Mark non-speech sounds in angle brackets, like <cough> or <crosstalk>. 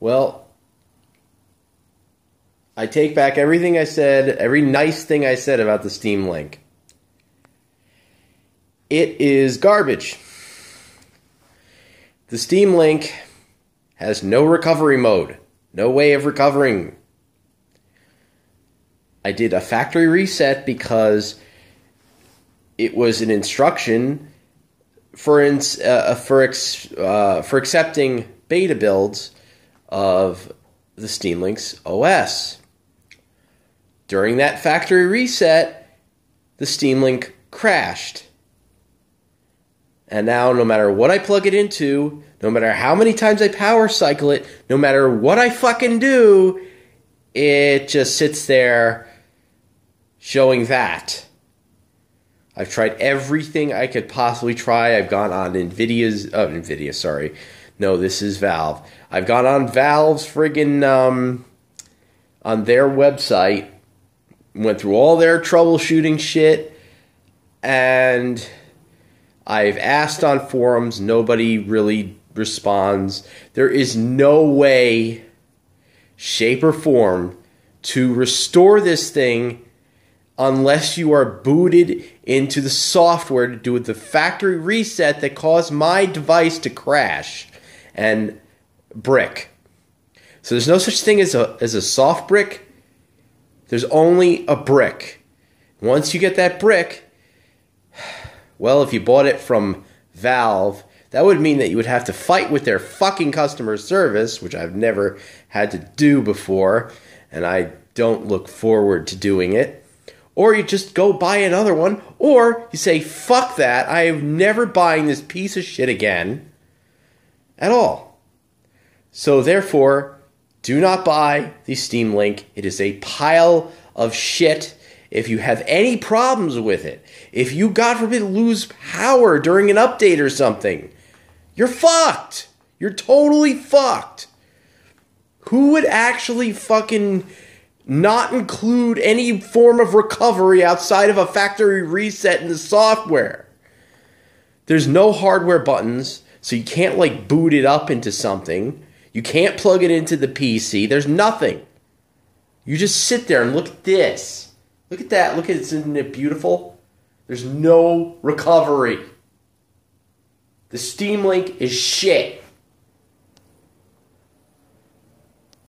Well, I take back everything I said, every nice thing I said about the Steam Link. It is garbage. The Steam Link has no recovery mode, no way of recovering. I did a factory reset because it was an instruction for ins- uh, for ex- uh, for accepting beta builds of the Steam Link's OS. During that factory reset, the Steam Link crashed. And now, no matter what I plug it into, no matter how many times I power cycle it, no matter what I fucking do, it just sits there showing that. I've tried everything I could possibly try. I've gone on Nvidia's, oh, Nvidia, sorry. No, this is Valve. I've gone on Valve's friggin' um, on their website, went through all their troubleshooting shit, and I've asked on forums. Nobody really responds. There is no way, shape, or form to restore this thing unless you are booted into the software to do the factory reset that caused my device to crash and brick. So there's no such thing as a as a soft brick. There's only a brick. Once you get that brick, <sighs> well, if you bought it from Valve, that would mean that you would have to fight with their fucking customer service, which I've never had to do before, and I don't look forward to doing it. Or you just go buy another one, or you say, fuck that, I am never buying this piece of shit again at all. So therefore, do not buy the Steam Link. It is a pile of shit. If you have any problems with it, if you, God forbid, lose power during an update or something, you're fucked. You're totally fucked. Who would actually fucking not include any form of recovery outside of a factory reset in the software? There's no hardware buttons, so you can't like boot it up into something. You can't plug it into the PC. There's nothing. You just sit there and look at this. Look at that. Look at it. Isn't it beautiful? There's no recovery. The Steam Link is shit.